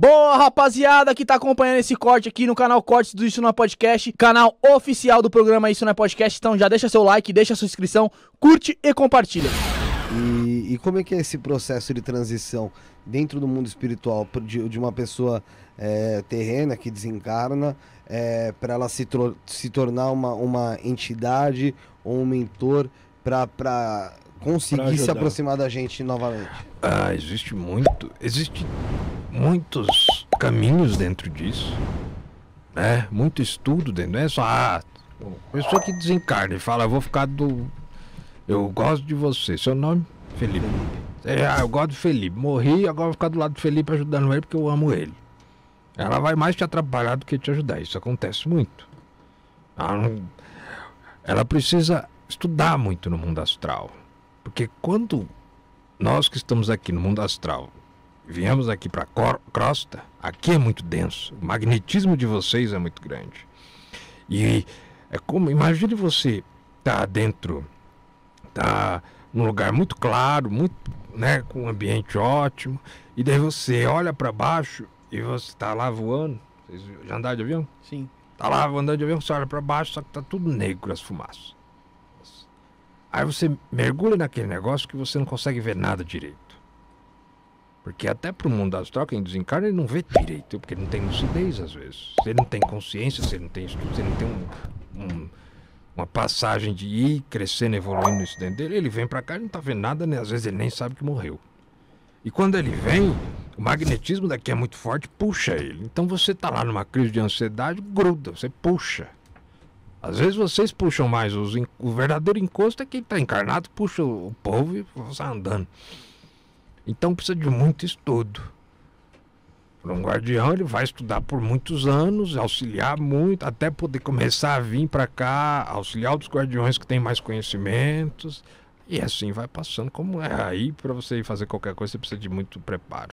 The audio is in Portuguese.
Boa, rapaziada que tá acompanhando esse corte aqui no canal Cortes do Isso Não é Podcast, canal oficial do programa Isso Não é Podcast. Então já deixa seu like, deixa sua inscrição, curte e compartilha. E, e como é que é esse processo de transição dentro do mundo espiritual de, de uma pessoa é, terrena que desencarna é, para ela se, se tornar uma, uma entidade ou um mentor para conseguir se aproximar da gente novamente? Ah, existe muito, existe muitos caminhos dentro disso, né? Muito estudo dentro, não é só ah, pessoa que desencarna e fala, eu vou ficar do, eu gosto de você, seu nome Felipe. Ah, eu gosto de Felipe, morri, agora vou ficar do lado do Felipe ajudando ele porque eu amo ele. Ela vai mais te atrapalhar do que te ajudar, isso acontece muito. Ela, não, ela precisa estudar muito no mundo astral, porque quando nós que estamos aqui no mundo astral viemos aqui para a crosta, aqui é muito denso. O magnetismo de vocês é muito grande. E é como, imagine você tá dentro, tá num lugar muito claro, muito, né, com um ambiente ótimo, e daí você olha para baixo e você tá lá voando. Vocês já andaram de avião? Sim. Tá lá andando de avião, você olha para baixo, só que tá tudo negro as fumaças. Aí você mergulha naquele negócio que você não consegue ver nada direito. Porque até para o mundo astral, quem desencarna, ele não vê direito, porque ele não tem lucidez às vezes. Se ele não tem consciência, se ele não tem estudo, ele não tem um, um, uma passagem de ir crescendo, evoluindo isso dentro dele, ele vem para cá e não está vendo nada, né? às vezes ele nem sabe que morreu. E quando ele vem, o magnetismo daqui é muito forte, puxa ele. Então você está lá numa crise de ansiedade, gruda, você puxa. Às vezes vocês puxam mais, os, o verdadeiro encosto é quem está encarnado, puxa o povo e você andando. Então precisa de muito estudo. Para um guardião, ele vai estudar por muitos anos, auxiliar muito, até poder começar a vir para cá, auxiliar outros guardiões que têm mais conhecimentos. E assim vai passando. Como é aí, para você fazer qualquer coisa, você precisa de muito preparo.